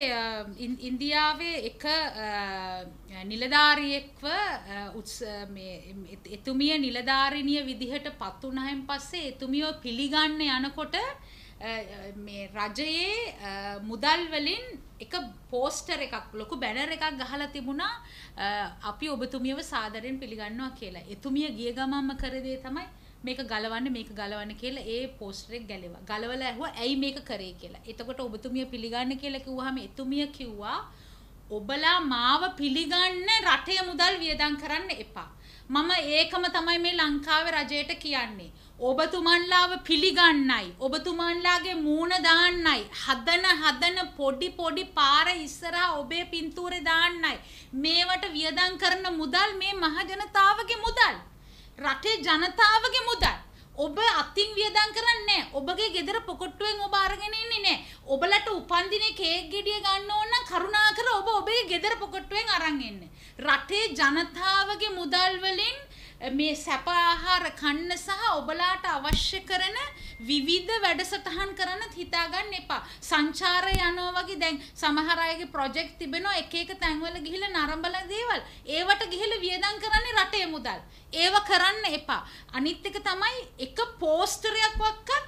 Um, ඉන්දියාවේ එක uh, නිලධාරියෙක්ව uh, එතුමිය නිලධාරිණිය විදිහට පත්වනහන් පස්සේ එතුමියෝ පිළිගන්න යනකොට uh, රජයේ මුදල් වලින් එක පෝස්ටර් එකක් ලොකු බැනර් එකක් ගහලා තිබුණා අපි ඔබතුමියව සාදරයෙන් පිළිගන්නවා කියලා. එතුමිය ගිය ගමන්ම කර දේ තමයි මේක ගලවන්න මේක ගලවන්න කියලා ඒ පෝස්ටර් එක ගැලෙවා. ගලවලා ඇහුවා ඇයි මේක කරේ කියලා. එතකොට ඔබතුමිය පිළිගන්න කියලා කිව්වහම එතුමිය කිව්වා ඔබලා මාව පිළිගන්න රටේ මුදල් වියදම් කරන්න එපා. මම ඒකම තමයි මේ ලංකාවේ රජයට කියන්නේ. ඔබතුමන්ලාව පිළිගන්නයි. ඔබතුමන්ලාගේ මූණ දාන්නයි. හදන හදන පොඩි පොඩි පාර ඉස්සරහා ඔබේ පින්තූරේ දාන්නයි. මේවට වියදම් කරන මුදල් මේ මහජනතාවගේ මුදල්. රටේ ජනතාවගේ මුදල්. ඔබ අතින් වියදම් කරන්නේ ඔබගේ ගෙදර පොකොට්ටුවෙන් ඔබ අරගෙන ඉන්නේ නැහැ. ඔබලට උපන්දිනේ කේක් ගෙඩිය ගන්න ඕන නම් කරුණාකර ඔබ ඔබේ ගෙදර පොකොට්ටුවෙන් අරන් එන්න. රටේ ජනතාවගේ මුදල් වලින් මේ සැප ආහාර කන්න සහ ඔබලාට අවශ්‍ය කරන විවිධ වැඩසටහන් කරන්න හිතාගන්න එපා. සංචාරය යනවා වගේ දැන් සමහර අයගේ ප්‍රොජෙක්ට් තිබෙනවා එක එක තැන්වල ගිහිල්ලා නරඹලා දේවල්. ඒවට ගිහිල්ලා වියදම් කරන්නේ රටේ මුදල්. ඒව කරන්න එපා. අනිත් එක තමයි එක පෝස්ටරයක් වක්වත්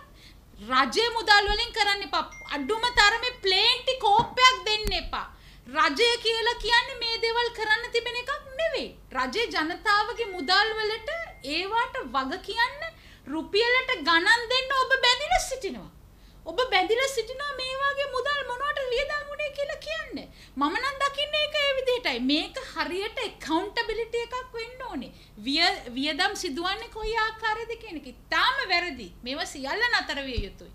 රජයේ මුදල් වලින් කරන්න එපා. අඩුම තරමේ ප්ලේන් ටි කෝප්පයක් දෙන්න එපා. රජය කියලා කියන්නේ මේ දේවල් කරන්න තිබෙන එකක් නෙවෙයි. රජයේ ජනතාවගේ මුදල් වලට ඒවට වග කියන්න රුපියලට ගණන් දෙන්න ඔබ බැඳිලා සිටිනවා. ඔබ බැඳිලා සිටිනවා මේ වගේ මුදල් මොනවට වියදම් වුණේ කියලා කියන්නේ. මම නම් දකින්නේ ඒක ඒ විදිහටයි. මේක හරියට accountability එකක් වෙන්න ඕනේ. වියදම් සිදුවන්නේ කොයි ආකාරයේද කියන එක. ඊටාම වැරදි. මේවා සියල්ල නතර විය යුතුයි.